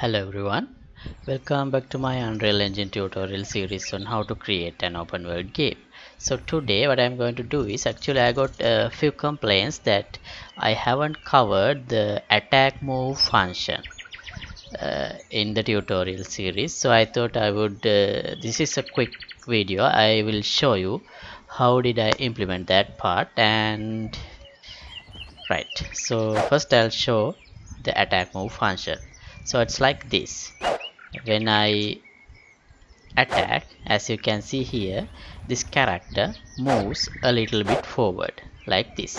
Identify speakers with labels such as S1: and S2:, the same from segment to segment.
S1: Hello everyone, welcome back to my Unreal Engine tutorial series on how to create an open world game. So today what I'm going to do is actually I got a few complaints that I haven't covered the attack move function uh, in the tutorial series. So I thought I would, uh, this is a quick video, I will show you how did I implement that part and right. So first I'll show the attack move function so it's like this. When I attack as you can see here this character moves a little bit forward like this.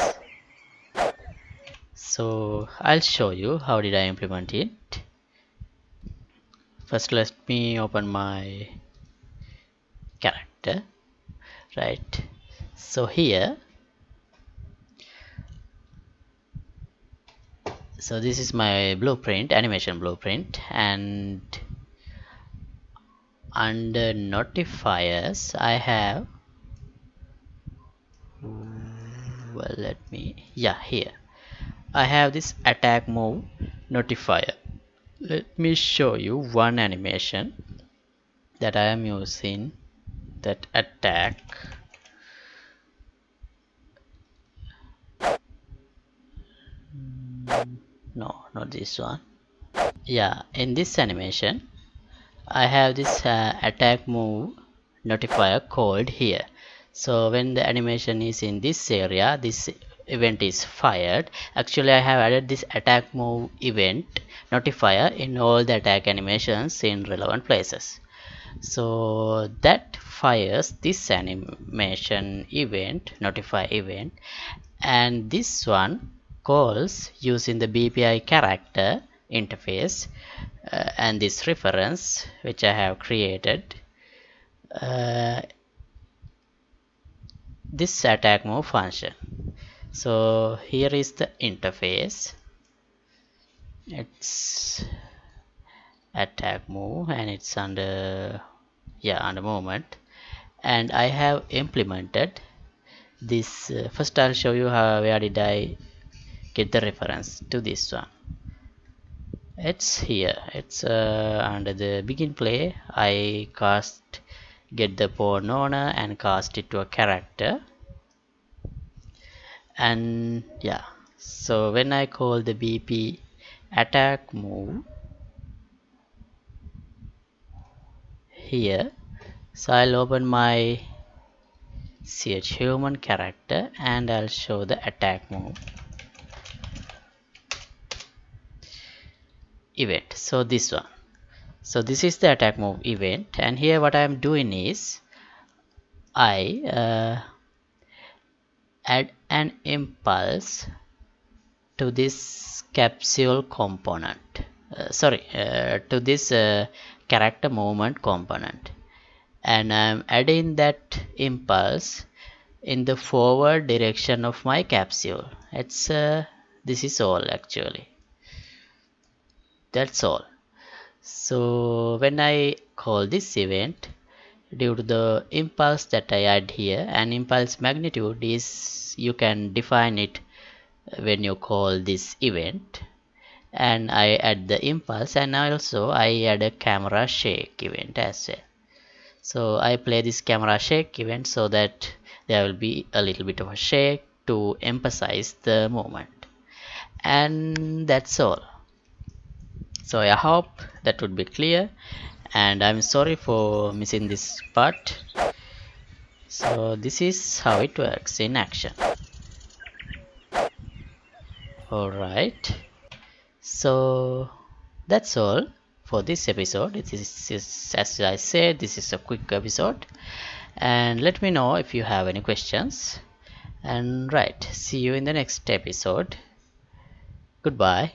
S1: So I'll show you how did I implement it. First let me open my character right? So here so this is my blueprint animation blueprint and under notifiers I have well let me yeah here. I have this attack move notifier. Let me show you one animation that I am using that attack no not this one. Yeah in this animation I have this uh, attack move notifier called here. So when the animation is in this area this event is fired. Actually I have added this attack move event notifier in all the attack animations in relevant places. So that fires this animation event notify event and this one calls using the BPI character interface uh, and this reference which I have created uh, this attack move function. So here is the interface. It's attack move and it's under yeah under movement and I have implemented this uh, first I'll show you how where did I get the reference to this one. It's here. It's uh, under the begin play I cast get the pawn owner and cast it to a character. And yeah. So when I call the BP attack move here so I'll open my ch human character and I'll show the attack move event. So this one. So this is the attack move event. And here what I am doing is I uh, add an impulse to this capsule component. Uh, sorry uh, to this uh, character movement component. And I'm adding that impulse in the forward direction of my capsule. It's uh, this is all actually that's all. So when I call this event due to the impulse that I add here and impulse magnitude is you can define it when you call this event. And I add the impulse and also I add a camera shake event as well. So I play this camera shake event so that there will be a little bit of a shake to emphasize the moment. And that's all so I hope that would be clear and I'm sorry for missing this part. So this is how it works in action. Alright. So that's all for this episode. This is as I said this is a quick episode. And let me know if you have any questions. And right see you in the next episode. Goodbye